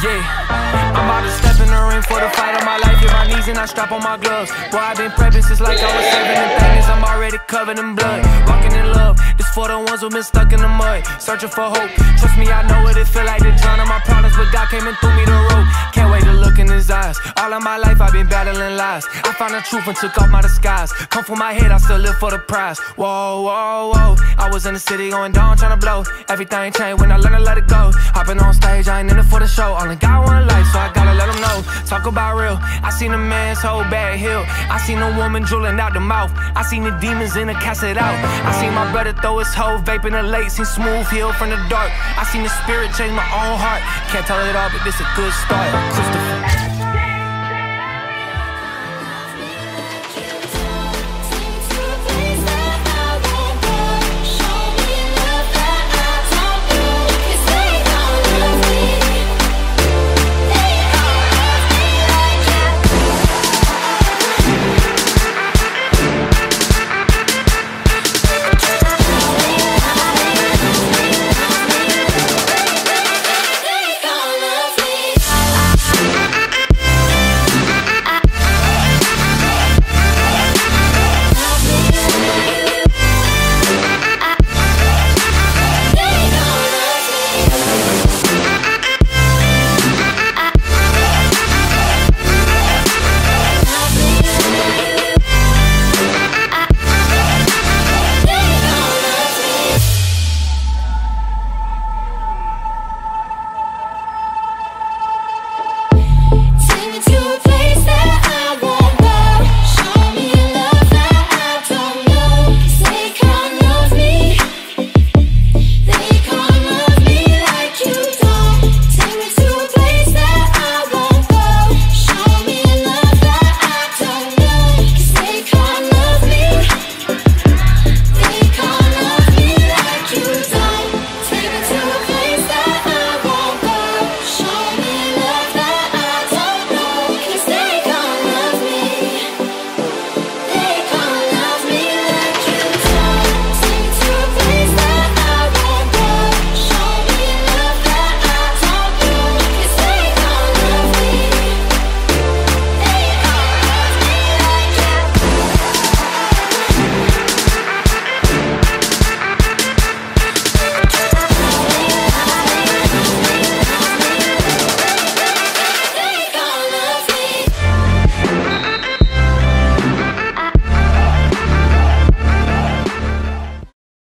train for the fight of my life, hit my knees and I strap on my gloves. Boy, I've been prepping since like I was seven and things. I'm already covered in blood, walking in love. This for the ones who've been stuck in the mud, searching for hope. Trust me, I know what it feel like to drown in my problems, but God came and threw me the rope. Can't wait to look in his eyes. All of my life I've been battling lies. I found the truth and took off my disguise. Come from my head, I still live for the prize. Whoa, whoa, whoa. I was in the city going down, trying to blow. Everything changed when I learned to let it go. Hopping on stage, I ain't in it for the show. Only got one life, so I gotta let them know. Talk about real. I seen a man's whole bad hill. I seen a woman drooling out the mouth. I seen the demons in the cast it out. I seen my brother throw his hoe, vaping the late. Seen smooth heal from the dark. I seen the spirit change my own heart. Can't tell it all, but this a good start.